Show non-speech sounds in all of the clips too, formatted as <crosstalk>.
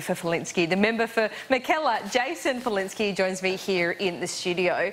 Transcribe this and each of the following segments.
member for Falinski. The member for Mackellar, Jason Falinski, joins me here in the studio.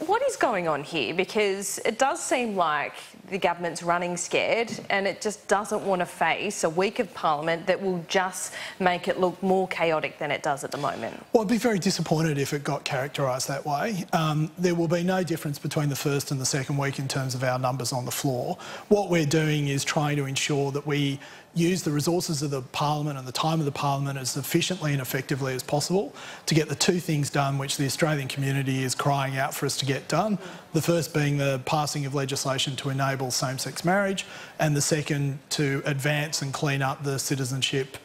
What is going on here? Because it does seem like the government's running scared and it just doesn't want to face a week of Parliament that will just make it look more chaotic than it does at the moment. Well, I'd be very disappointed if it got characterised that way. Um, there will be no difference between the first and the second week in terms of our numbers on the floor. What we're doing is trying to ensure that we use the resources of the parliament and the time of the parliament as efficiently and effectively as possible to get the two things done which the Australian community is crying out for us to get done. The first being the passing of legislation to enable same-sex marriage and the second to advance and clean up the citizenship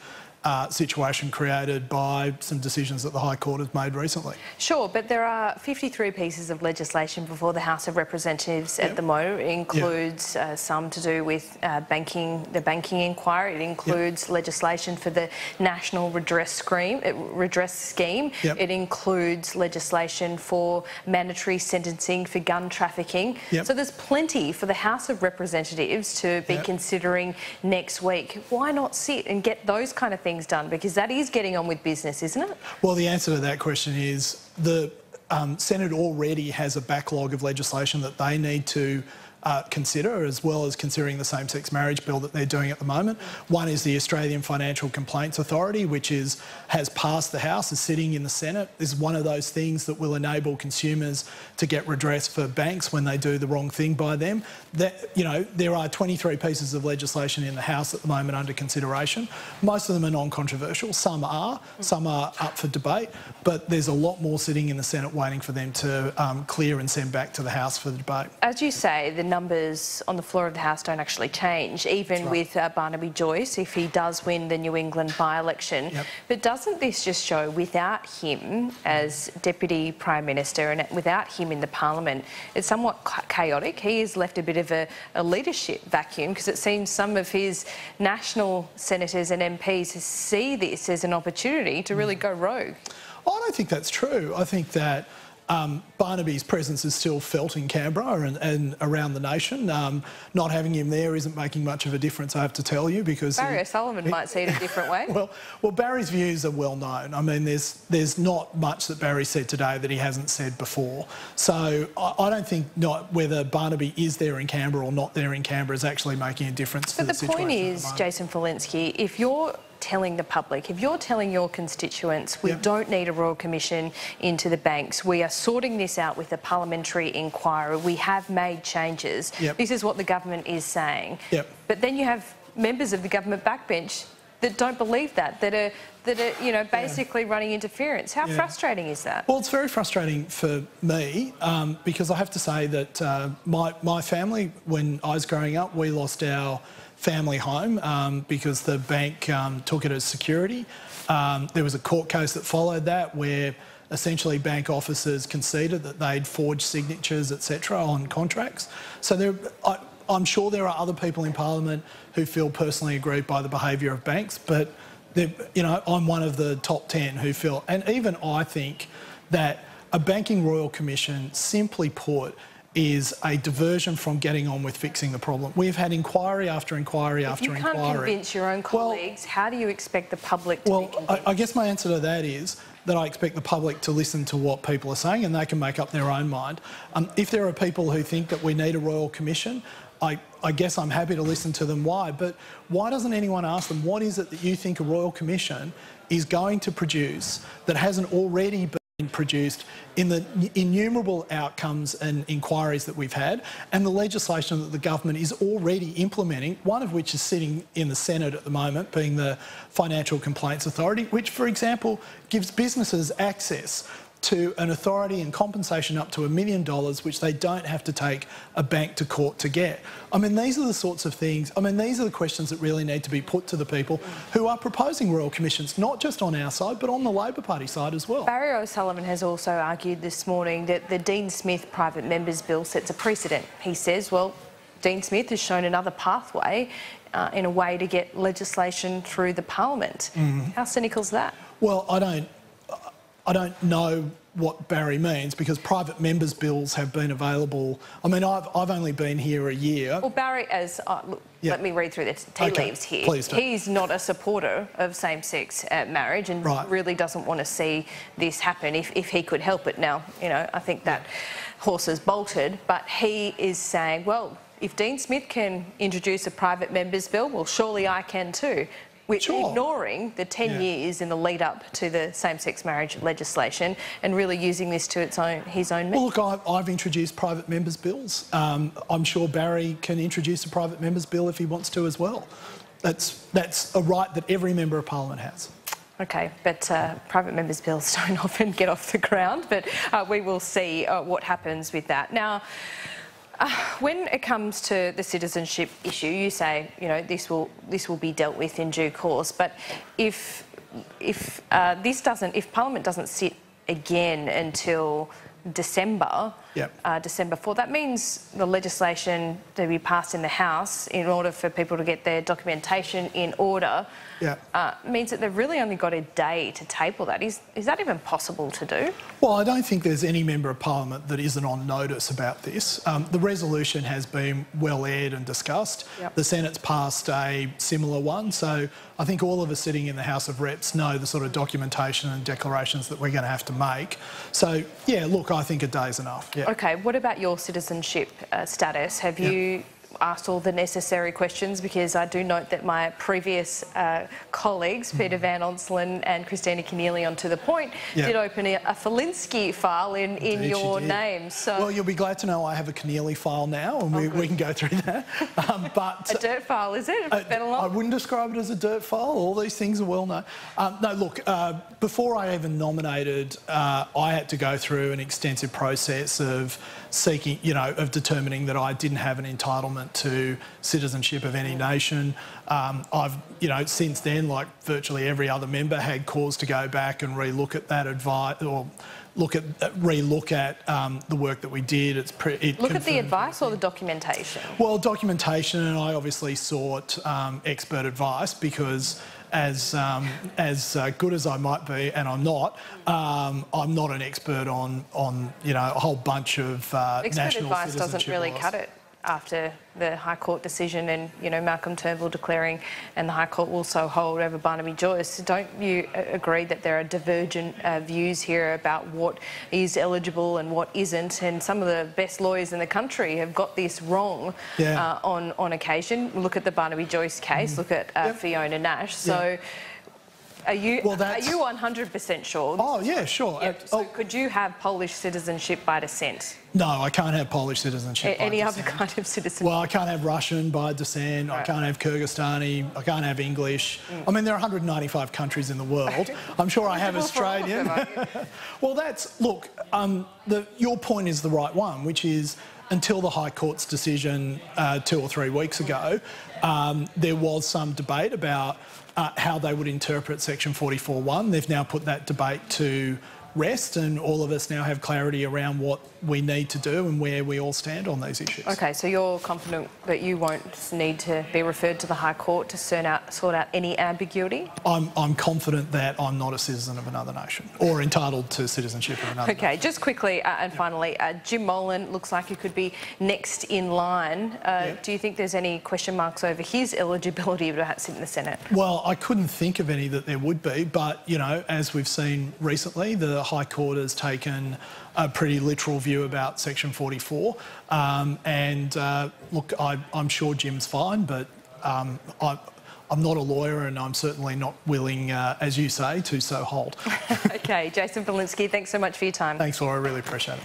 uh, situation created by some decisions that the High Court has made recently. Sure, but there are 53 pieces of legislation before the House of Representatives yep. at the moment. It includes yep. uh, some to do with uh, banking, the banking inquiry. It includes yep. legislation for the National Redress Scheme. Uh, redress scheme. It includes legislation for mandatory sentencing for gun trafficking. So there's plenty for the House of Representatives to be considering next week. Why not sit and get those kind of things things done? Because that is getting on with business, isn't it? Well, the answer to that question is the um, Senate already has a backlog of legislation that they need to uh, consider, as well as considering the same-sex marriage bill that they're doing at the moment. One is the Australian Financial Complaints Authority, which is has passed the House, is sitting in the Senate. Is one of those things that will enable consumers to get redress for banks when they do the wrong thing by them. That you know, there are 23 pieces of legislation in the House at the moment under consideration. Most of them are non-controversial. Some are, some are up for debate, but there's a lot more sitting in the Senate waiting for them to um, clear and send back to the House for the debate. As you say, the numbers on the floor of the House don't actually change, even right. with uh, Barnaby Joyce, if he does win the New England by-election. Yep. But doesn't this just show, without him as Deputy Prime Minister and without him in the Parliament, it's somewhat chaotic. He has left a bit of a, a leadership vacuum because it seems some of his national senators and MPs see this as an opportunity to really mm. go rogue. I don't think that's true. I think that um, Barnaby's presence is still felt in Canberra and, and around the nation. Um, not having him there isn't making much of a difference, I have to tell you, because Barry he, O'Sullivan he, might see it a different way. <laughs> well, well, Barry's views are well known. I mean, there's there's not much that Barry said today that he hasn't said before. So I, I don't think not whether Barnaby is there in Canberra or not there in Canberra is actually making a difference. But the, the point is, Jason Falinski, if you're telling the public, if you're telling your constituents we don't need a Royal Commission into the banks, we are sorting this out with a parliamentary inquiry, we have made changes, yep. this is what the government is saying. Yep. But then you have members of the government backbench that don't believe that, that are that are you know basically yeah. running interference. How yeah. frustrating is that? Well, it's very frustrating for me um, because I have to say that uh, my my family, when I was growing up, we lost our family home um, because the bank um, took it as security. Um, there was a court case that followed that where essentially bank officers conceded that they'd forged signatures, etc., on contracts. So there, I, I'm sure there are other people in Parliament who feel personally aggrieved by the behaviour of banks, but you know, I'm one of the top 10 who feel, and even I think that a banking royal commission, simply put, is a diversion from getting on with fixing the problem. We've had inquiry after inquiry if after inquiry. You can't convince your own colleagues. Well, how do you expect the public to well, I, I guess my answer to that is that I expect the public to listen to what people are saying and they can make up their own mind. Um, if there are people who think that we need a royal commission, I, I, guess I'm happy to listen to them why, but why doesn't anyone ask them what is it that you think a royal commission is going to produce that hasn't already been produced in the innumerable outcomes and inquiries that we've had and the legislation that the government is already implementing, one of which is sitting in the Senate at the moment, being the Financial Complaints Authority, which, for example, gives businesses access to an authority and compensation up to a million dollars, which they don't have to take a bank to court to get. I mean, these are the sorts of things, I mean, these are the questions that really need to be put to the people who are proposing royal commissions, not just on our side, but on the Labor Party side as well. Barry O'Sullivan has also argued this morning that the Dean Smith private members bill sets a precedent. He says, well, Dean Smith has shown another pathway uh, in a way to get legislation through the parliament. Mm. How cynical is that? Well, I don't I don't know what Barry means because private members' bills have been available. I mean, I've, I've only been here a year. Well, Barry, as uh, look, Yeah. let me read through the tea Okay, leaves here. please do. He's not a supporter of same-sex uh, marriage and Right. really doesn't want to see this happen if, if he could help it. Now, you know, I think that horse has bolted, but he is saying, well, if Dean Smith can introduce a private members bill, well, surely I can too. We're Sure. ignoring the 10 Yeah. years in the lead up to the same-sex marriage legislation and really using this to its own his own Well, look, I've, I've introduced private members' bills. Um, I'm sure Barry can introduce a private members' bill if he wants to as well. That's, that's a right that every member of parliament has. Okay, but uh, private members' bills <laughs> don't often get off the ground, but uh, we will see uh, what happens with that. Now, <sighs> when it comes to the citizenship issue, you say, you know, this will this will be dealt with in due course. But if if uh, this doesn't, if Parliament doesn't sit again until December, Yep. uh, December 4, that means the legislation to be passed in the House in order for people to get their documentation in order Yeah. uh, means that they've really only got a day to table that. Is, is that even possible to do? Well, I don't think there's any member of parliament that isn't on notice about this. Um, the resolution has been well aired and discussed. Yep. The Senate's passed a similar one, so I think all of us sitting in the House of Reps know the sort of documentation and declarations that we're going to have to make. So, yeah, look, I think a day's enough. Yeah. Okay, what about your citizenship uh, status? Have you asked all the necessary questions? Because I do note that my previous uh, colleagues, Peter Van Onselen and Kristina Keneally on To The Point, Mm-hmm. Yeah. did open a, a file in, in Indeed, your did. name. So Well, you'll be glad to know I have a Keneally file now, and we, we can go through that. <laughs> Um, but a dirt file, is it? Uh, Fenelon? I wouldn't describe it as a dirt file. All these things are well known. Um, no, look, uh, before I even nominated, uh, I had to go through an extensive process of seeking, you know, of determining that I didn't have an entitlement to citizenship of any nation. Um, I've, you know, since then, like virtually every other member, had cause to go back and relook at that advice or look at relook at um, the work that we did. It's pre- it Look at the advice or the documentation? well, documentation, and I obviously sought um, expert advice because, as um, as uh, good as I might be, and I'm not, um, I'm not an expert on on you know a whole bunch of uh, Expert national advice doesn't really laws. cut it after the High Court decision and, you know, Malcolm Turnbull declaring and the High Court will so hold over Barnaby Joyce. Don't you uh, agree that there are divergent uh, views here about what is eligible and what isn't? And some of the best lawyers in the country have got this wrong Yeah. uh, on, on occasion. Look at the Barnaby Joyce case, look at uh, Mm. Yep. Fiona Nash. So are you, Well, are you 100% sure? Oh yeah, sure. Yeah, Uh, so oh, could you have Polish citizenship by descent? no, I can't have Polish citizenship. A- any other kind of citizenship? Well, I can't have Russian by descent. I can't have Kyrgyzstani. I can't have English. I mean, there are 195 countries in the world. I'm sure I have Eligible <laughs> for all of Australian. <laughs> well, that's look. Um, the, your point is the right one, which is until the High Court's decision uh, two or three weeks ago, um, there was some debate about uh, how they would interpret Section 44.1. They've now put that debate to rest, and all of us now have clarity around what we need to do and where we all stand on these issues. Okay, so you're confident that you won't need to be referred to the High Court to sort out, sort out any ambiguity? I'm, I'm confident that I'm not a citizen of another nation or entitled to citizenship of another Okay, just quickly uh, and finally, uh, Jim Molan looks like he could be next in line. Uh, Yeah. Do you think there's any question marks over his eligibility to sit in the Senate? Well, I couldn't think of any that there would be, but you know, as we've seen recently, the High Court has taken a pretty literal view about Section 44. Um, and uh, look, I, I'm sure Jim's fine, but um, I, I'm not a lawyer, and I'm certainly not willing, uh, as you say, to so hold. <laughs> okay, Jason Falinski, thanks so much for your time. Thanks, Laura. I really appreciate it.